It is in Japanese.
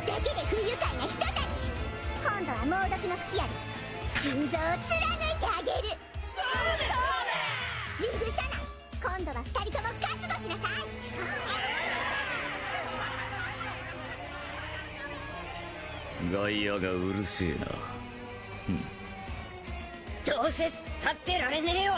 だけで不愉快な人たち。今度は猛毒の吹き矢で心臓を貫いてあげる。許さない。今度は二人とも覚悟しなさい。外野がうるせえな。どうせ立ってられねえよ。